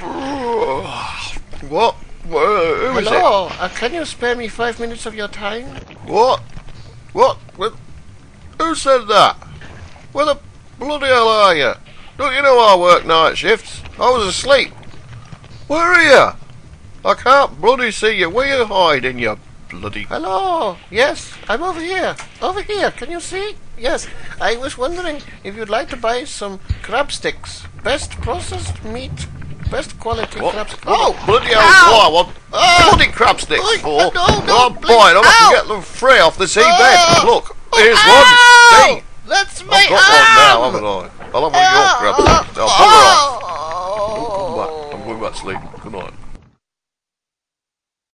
What? Wha- Who? Hello, uh, can you spare me five minutes of your time? What? What? What? Who said that? Where the bloody hell are you? Don't you know I work night shifts? I was asleep. Where are you? I can't bloody see you. Where are you hiding, you bloody... Hello, yes, I'm over here. Over here, can you see? Yes, I was wondering if you'd like to buy some crab sticks. Best processed meat, best quality What? crab sticks. Oh, bloody hell, Ow! what I want Oh! bloody crab sticks Oi, for? no, no, oh please. boy, I Ow! to get them free off the seabed. Oh! Look, here's Ow! one. See? That's my I've got arm! one now, haven't I? I'll have one of your crab sticks. Now, bugger off. Oh! I'm going back to sleep.